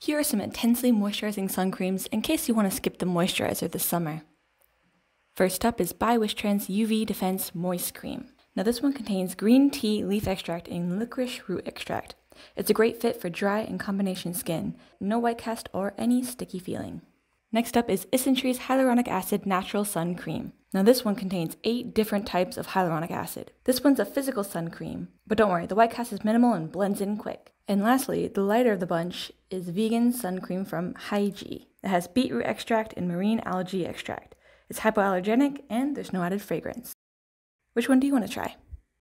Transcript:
Here are some intensely moisturizing sun creams in case you want to skip the moisturizer this summer. First up is by Wishtrend UV Defense Moist Cream. Now this one contains green tea leaf extract and licorice root extract. It's a great fit for dry and combination skin, no white cast or any sticky feeling. Next up is Isntree's Hyaluronic Acid Natural Sun Cream. Now this one contains 8 different types of hyaluronic acid. This one's a physical sun cream, but don't worry, the white cast is minimal and blends in quick. And lastly, the lighter of the bunch is vegan sun cream from Hyggee. It has beetroot extract and marine algae extract. It's hypoallergenic and there's no added fragrance. Which one do you want to try?